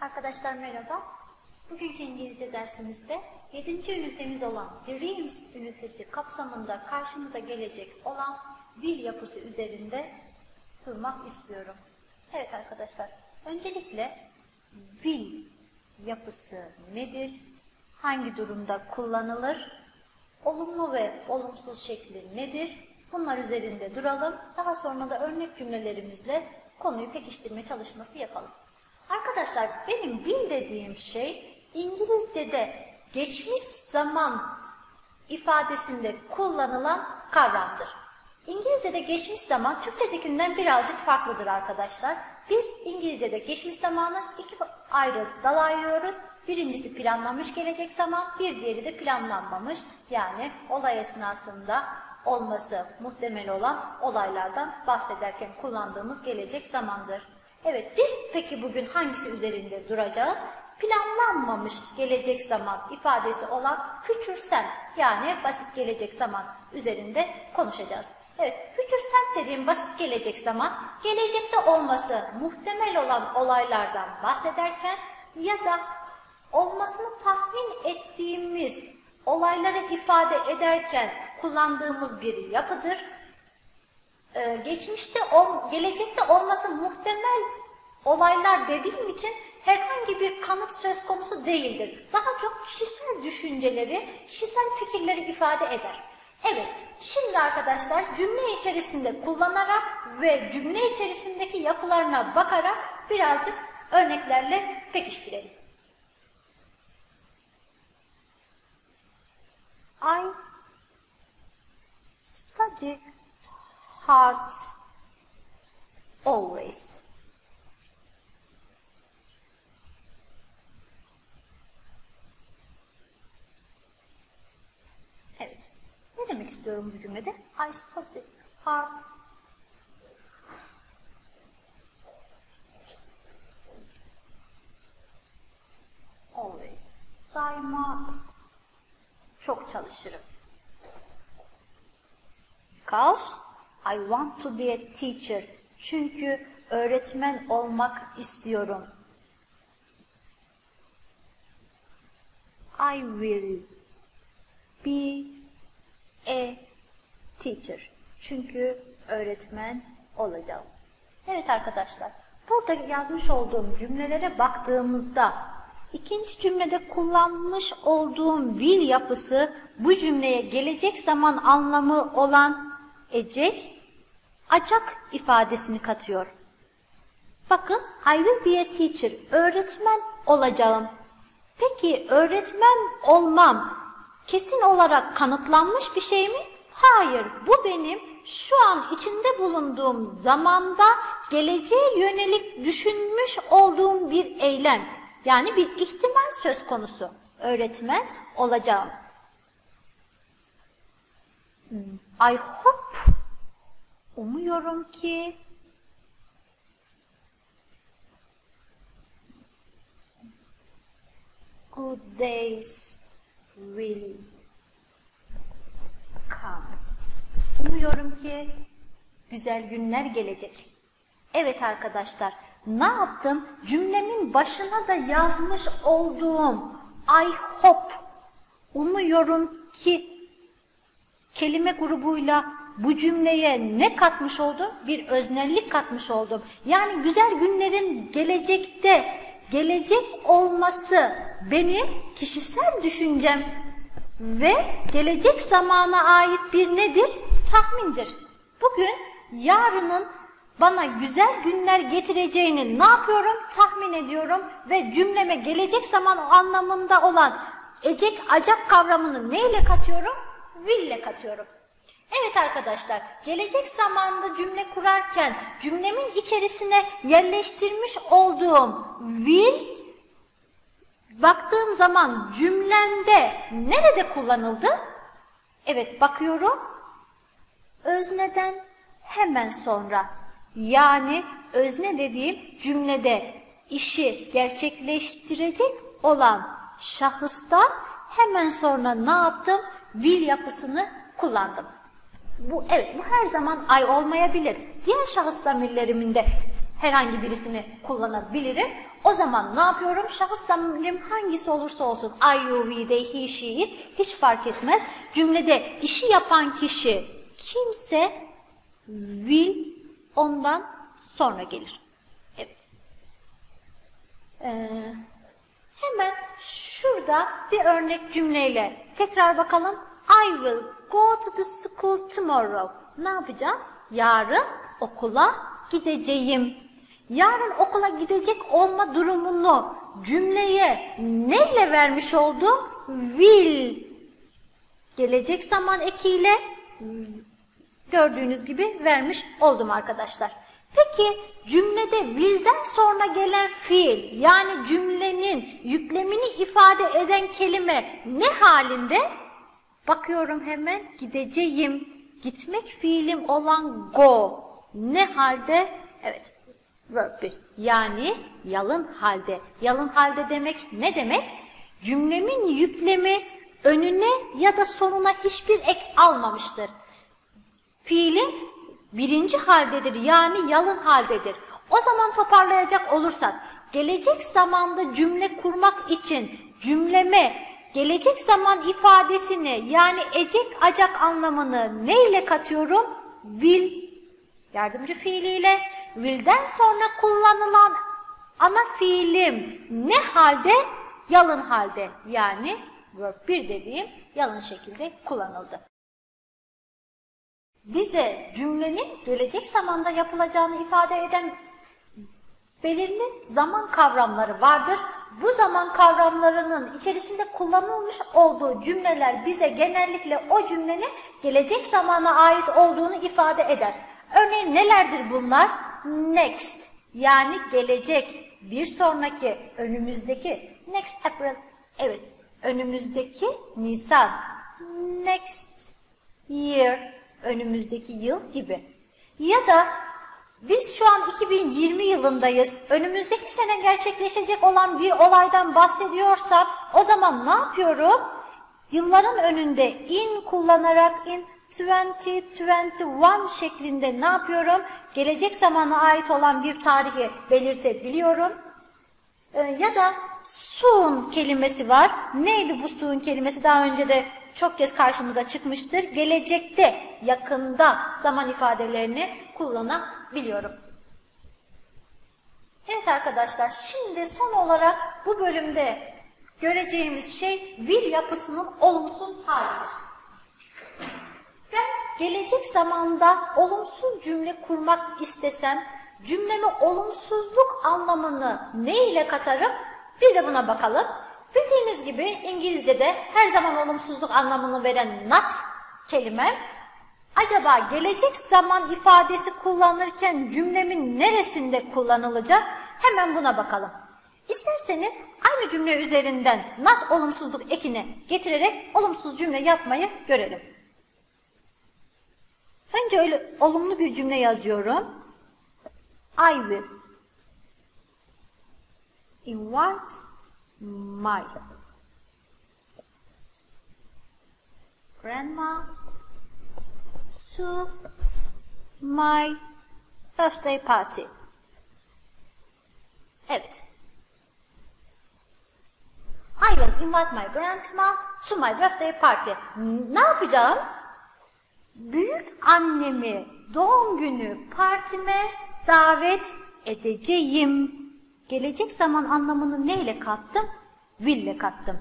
Arkadaşlar merhaba. Bugünkü İngilizce dersimizde 7. ünitemiz olan Dreams ünitesi kapsamında karşımıza gelecek olan will yapısı üzerinde durmak istiyorum. Evet arkadaşlar, öncelikle will yapısı nedir? Hangi durumda kullanılır? Olumlu ve olumsuz şekli nedir? Bunlar üzerinde duralım. Daha sonra da örnek cümlelerimizle konuyu pekiştirme çalışması yapalım. Arkadaşlar benim bil dediğim şey İngilizce'de geçmiş zaman ifadesinde kullanılan kavramdır. İngilizce'de geçmiş zaman Türkçedekinden birazcık farklıdır arkadaşlar. Biz İngilizce'de geçmiş zamanı iki ayrı dal ayırıyoruz. Birincisi planlanmış gelecek zaman, bir diğeri de planlanmamış. Yani olay esnasında olması muhtemel olan olaylardan bahsederken kullandığımız gelecek zamandır. Evet, biz peki bugün hangisi üzerinde duracağız? Planlanmamış gelecek zaman ifadesi olan future yani basit gelecek zaman üzerinde konuşacağız. Evet, future dediğim basit gelecek zaman gelecekte olması muhtemel olan olaylardan bahsederken ya da olmasını tahmin ettiğimiz olayları ifade ederken kullandığımız bir yapıdır. Ee, geçmişte, ol, gelecekte olması muhtemel olaylar dediğim için herhangi bir kanıt söz konusu değildir. Daha çok kişisel düşünceleri, kişisel fikirleri ifade eder. Evet, şimdi arkadaşlar cümle içerisinde kullanarak ve cümle içerisindeki yapılarına bakarak birazcık örneklerle pekiştirelim. I study hard always. Evet. Ne demek istiyorum bu cümlede? I study hard always. Daima çok çalışırım. Because I want to be a teacher. Çünkü öğretmen olmak istiyorum. I will be a teacher. Çünkü öğretmen olacağım. Evet arkadaşlar, burada yazmış olduğum cümlelere baktığımızda ikinci cümlede kullanmış olduğum will yapısı bu cümleye gelecek zaman anlamı olan ecek, acak ifadesini katıyor. Bakın, I will be a teacher, öğretmen olacağım. Peki öğretmen olmam kesin olarak kanıtlanmış bir şey mi? Hayır, bu benim şu an içinde bulunduğum zamanda geleceğe yönelik düşünmüş olduğum bir eylem. Yani bir ihtimal söz konusu. Öğretmen olacağım. I hope, umuyorum ki good days will come. Umuyorum ki güzel günler gelecek. Evet arkadaşlar, ne yaptım? Cümlemin başına da yazmış olduğum I hope, umuyorum ki kelime grubuyla bu cümleye ne katmış oldum? Bir öznellik katmış oldum. Yani güzel günlerin gelecekte, gelecek olması benim kişisel düşüncem ve gelecek zamana ait bir nedir? Tahmindir. Bugün yarının bana güzel günler getireceğini ne yapıyorum? Tahmin ediyorum ve cümleme gelecek zaman anlamında olan ecek acak kavramını neyle katıyorum? Will katıyorum. Evet arkadaşlar, gelecek zamanda cümle kurarken cümlemin içerisine yerleştirmiş olduğum will baktığım zaman cümlemde nerede kullanıldı? Evet bakıyorum. Özneden hemen sonra yani özne dediğim cümlede işi gerçekleştirecek olan şahıstan hemen sonra ne yaptım? Will yapısını kullandım. Bu evet bu her zaman I olmayabilir. Diğer şahıs zamirleriminde herhangi birisini kullanabilirim. O zaman ne yapıyorum? Şahıs zamirim hangisi olursa olsun I, you, we, they, he, she, hiç fark etmez. Cümlede işi yapan kişi kimse will ondan sonra gelir. Evet. Ee, hemen şurada bir örnek cümleyle tekrar bakalım. I will go to the school tomorrow. Ne yapacağım? Yarın okula gideceğim. Yarın okula gidecek olma durumunu cümleye neyle vermiş oldum? Will. Gelecek zaman ekiyle gördüğünüz gibi vermiş oldum arkadaşlar. Peki cümlede will'den sonra gelen fiil yani cümlenin yüklemini ifade eden kelime ne halinde? Bakıyorum hemen gideceğim. Gitmek fiilim olan go. Ne halde? Evet. Verb 1. Yani yalın halde. Yalın halde demek ne demek? Cümlemin yüklemi önüne ya da sonuna hiçbir ek almamıştır. Fiilin birinci haldedir yani yalın haldedir. O zaman toparlayacak olursak gelecek zamanda cümle kurmak için cümleme gelecek zaman ifadesini yani ecek acak anlamını neyle katıyorum? Will yardımcı fiiliyle will'den sonra kullanılan ana fiilim ne halde? Yalın halde yani verb 1 dediğim yalın şekilde kullanıldı. Bize cümlenin gelecek zamanda yapılacağını ifade eden belirli zaman kavramları vardır. Bu zaman kavramlarının içerisinde kullanılmış olduğu cümleler bize genellikle o cümlenin gelecek zamana ait olduğunu ifade eder. Örneğin nelerdir bunlar? Next yani gelecek, bir sonraki, önümüzdeki. Next April, evet önümüzdeki Nisan. Next year, önümüzdeki yıl gibi. Ya da biz şu an 2020 yılındayız. Önümüzdeki sene gerçekleşecek olan bir olaydan bahsediyorsam o zaman ne yapıyorum? Yılların önünde in kullanarak in 2021 şeklinde ne yapıyorum? Gelecek zamana ait olan bir tarihi belirtebiliyorum. Ee, ya da soon kelimesi var. Neydi bu soon kelimesi? Daha önce de çok kez karşımıza çıkmıştır. Gelecekte, yakında zaman ifadelerini kullanabiliyorum. Evet arkadaşlar, şimdi son olarak bu bölümde göreceğimiz şey will yapısının olumsuz halidir. Ben gelecek zamanda olumsuz cümle kurmak istesem, cümleme olumsuzluk anlamını ne ile katarım? Bir de buna bakalım. Bildiğiniz gibi İngilizce'de her zaman olumsuzluk anlamını veren not kelime acaba gelecek zaman ifadesi kullanırken cümlemin neresinde kullanılacak? Hemen buna bakalım. İsterseniz aynı cümle üzerinden not olumsuzluk ekini getirerek olumsuz cümle yapmayı görelim. Önce öyle olumlu bir cümle yazıyorum. I will invite my grandma to my birthday party. Evet. I will invite my grandma to my birthday party. Ne yapacağım? Büyük annemi doğum günü partime davet edeceğim. Gelecek zaman anlamını neyle kattım? Will ile kattım.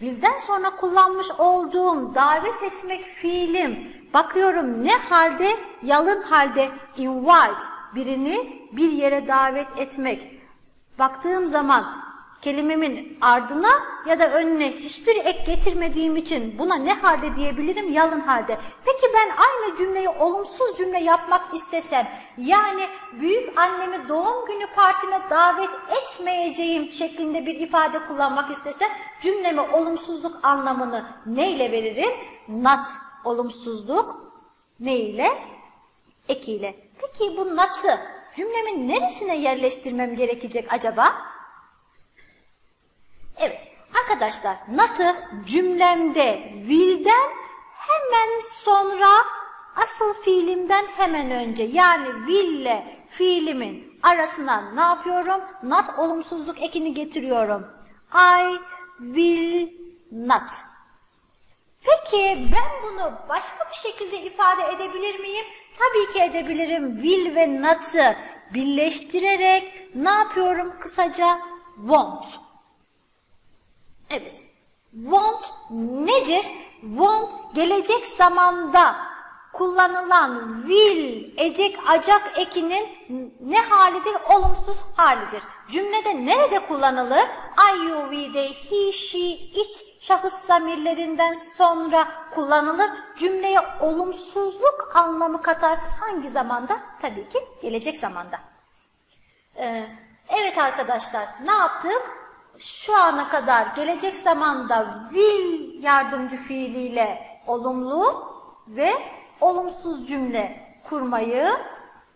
Will'den sonra kullanmış olduğum davet etmek fiilim. Bakıyorum ne halde? Yalın halde invite. Birini bir yere davet etmek. Baktığım zaman kelimemin ardına ya da önüne hiçbir ek getirmediğim için buna ne halde diyebilirim? Yalın halde. Peki ben aynı cümleyi olumsuz cümle yapmak istesem, yani büyük annemi doğum günü partime davet etmeyeceğim şeklinde bir ifade kullanmak istesem, cümleme olumsuzluk anlamını neyle veririm? Not olumsuzluk neyle? Ekiyle. Peki bu not'ı cümlemin neresine yerleştirmem gerekecek acaba? Evet arkadaşlar not'ı cümlemde will'den hemen sonra asıl fiilimden hemen önce yani will ile fiilimin arasına ne yapıyorum? Not olumsuzluk ekini getiriyorum. I will not. Peki ben bunu başka bir şekilde ifade edebilir miyim? Tabii ki edebilirim. Will ve not'ı birleştirerek ne yapıyorum? Kısaca won't. Evet. Won't nedir? Won't gelecek zamanda kullanılan will, ecek, acak ekinin ne halidir? Olumsuz halidir. Cümlede nerede kullanılır? I, you, we, he, she, it şahıs zamirlerinden sonra kullanılır. Cümleye olumsuzluk anlamı katar. Hangi zamanda? Tabii ki gelecek zamanda. Ee, evet arkadaşlar ne yaptık? Şu ana kadar gelecek zamanda will yardımcı fiiliyle olumlu ve olumsuz cümle kurmayı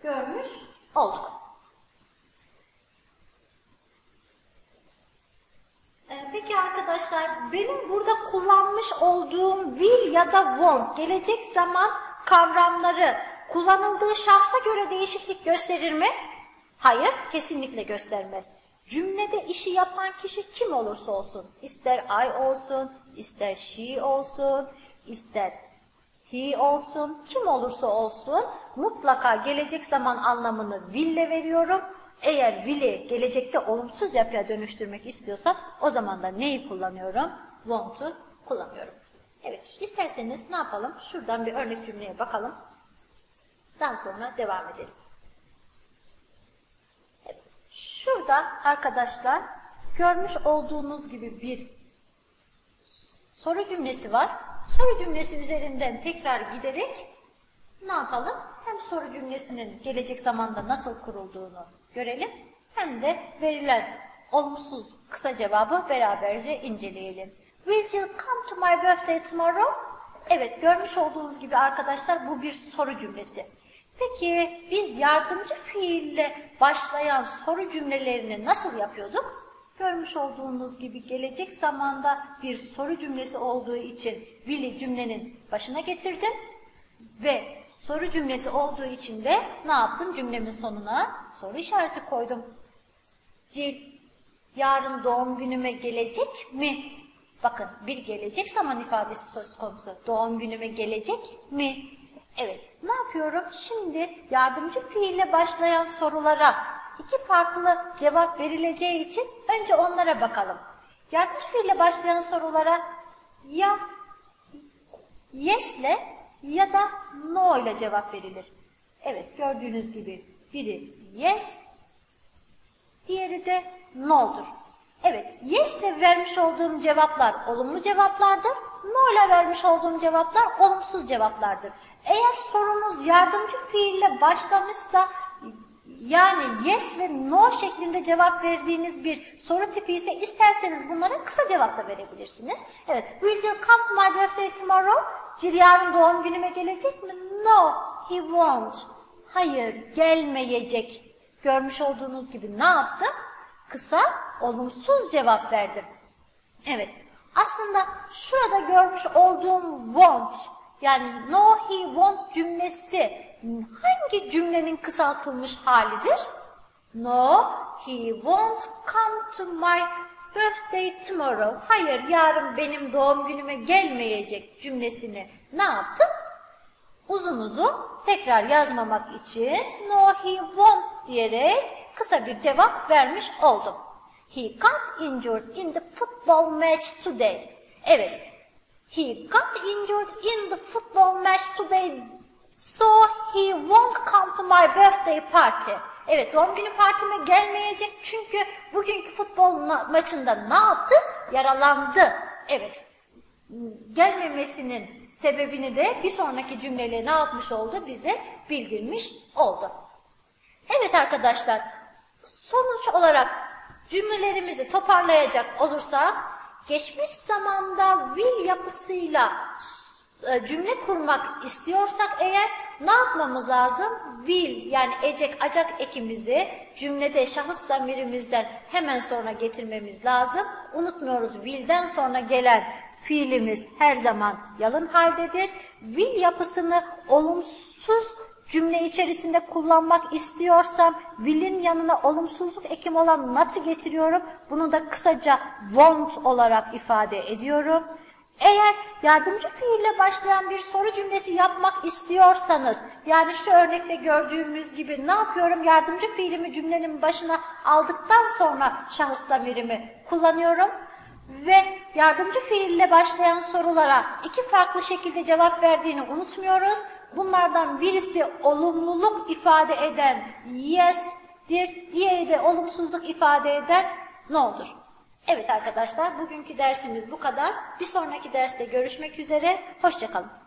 görmüş olduk. Ee, peki arkadaşlar benim burada kullanmış olduğum will ya da won't gelecek zaman kavramları kullanıldığı şahsa göre değişiklik gösterir mi? Hayır, kesinlikle göstermez. Cümlede işi yapan kişi kim olursa olsun, ister I olsun, ister she olsun, ister he olsun, kim olursa olsun mutlaka gelecek zaman anlamını will'le veriyorum. Eğer will'i gelecekte olumsuz yapıya dönüştürmek istiyorsam o zaman da neyi kullanıyorum? Want'u kullanıyorum. Evet, isterseniz ne yapalım? Şuradan bir örnek cümleye bakalım. Daha sonra devam edelim. Evet, şurada arkadaşlar görmüş olduğunuz gibi bir soru cümlesi var. Soru cümlesi üzerinden tekrar giderek ne yapalım? Hem soru cümlesinin gelecek zamanda nasıl kurulduğunu görelim hem de verilen olumsuz kısa cevabı beraberce inceleyelim. Will you come to my birthday tomorrow? Evet görmüş olduğunuz gibi arkadaşlar bu bir soru cümlesi. Peki biz yardımcı fiille başlayan soru cümlelerini nasıl yapıyorduk? Görmüş olduğunuz gibi gelecek zamanda bir soru cümlesi olduğu için will'i cümlenin başına getirdim ve soru cümlesi olduğu için de ne yaptım? Cümlemin sonuna soru işareti koydum. Yarın doğum günüme gelecek mi? Bakın bir gelecek zaman ifadesi söz konusu. Doğum günüme gelecek mi? Evet. Ne yapıyorum? Şimdi yardımcı fiille başlayan sorulara iki farklı cevap verileceği için önce onlara bakalım. Yardımcı fiille başlayan sorulara ya yes'le ya da no ile cevap verilir. Evet gördüğünüz gibi biri yes, diğeri de no'dur. Evet yes ile vermiş olduğum cevaplar olumlu cevaplardır. No ile vermiş olduğum cevaplar olumsuz cevaplardır. Eğer sorunuz yardımcı fiille başlamışsa yani yes ve no şeklinde cevap verdiğiniz bir soru tipi ise isterseniz bunlara kısa cevap da verebilirsiniz. Evet, will you come to my birthday tomorrow? Yarın doğum günüme gelecek mi? No, he won't. Hayır, gelmeyecek. Görmüş olduğunuz gibi ne yaptım? Kısa, olumsuz cevap verdim. Evet, aslında şurada görmüş olduğum won't, yani no he won't cümlesi hangi cümlenin kısaltılmış halidir? No, he won't come to my birthday tomorrow. Hayır, yarın benim doğum günüme gelmeyecek cümlesini ne yaptım? Uzun uzun tekrar yazmamak için no he won't diyerek kısa bir cevap vermiş oldum. He got injured in the football match today. Evet, he got injured in the football match today So he won't come to my birthday party. Evet doğum günü partime gelmeyecek çünkü bugünkü futbol ma maçında ne yaptı? Yaralandı. Evet. Gelmemesinin sebebini de bir sonraki cümleyle ne yapmış oldu? Bize bildirmiş oldu. Evet arkadaşlar sonuç olarak cümlelerimizi toparlayacak olursak geçmiş zamanda will yapısıyla e, cümle kurmak istiyorsak eğer ne yapmamız lazım? Will yani ecek acak ekimizi cümlede şahıs zamirimizden hemen sonra getirmemiz lazım. Unutmuyoruz will'den sonra gelen fiilimiz her zaman yalın haldedir. Will yapısını olumsuz cümle içerisinde kullanmak istiyorsam will'in yanına olumsuzluk ekim olan not'ı getiriyorum. Bunu da kısaca want olarak ifade ediyorum. Eğer yardımcı fiille başlayan bir soru cümlesi yapmak istiyorsanız, yani şu örnekte gördüğümüz gibi ne yapıyorum? Yardımcı fiilimi cümlenin başına aldıktan sonra şahıs zamirimi kullanıyorum ve yardımcı fiille başlayan sorulara iki farklı şekilde cevap verdiğini unutmuyoruz. Bunlardan birisi olumluluk ifade eden yes'dir, diğeri de olumsuzluk ifade eden no'dur. Evet arkadaşlar, bugünkü dersimiz bu kadar. Bir sonraki derste görüşmek üzere, hoşçakalın.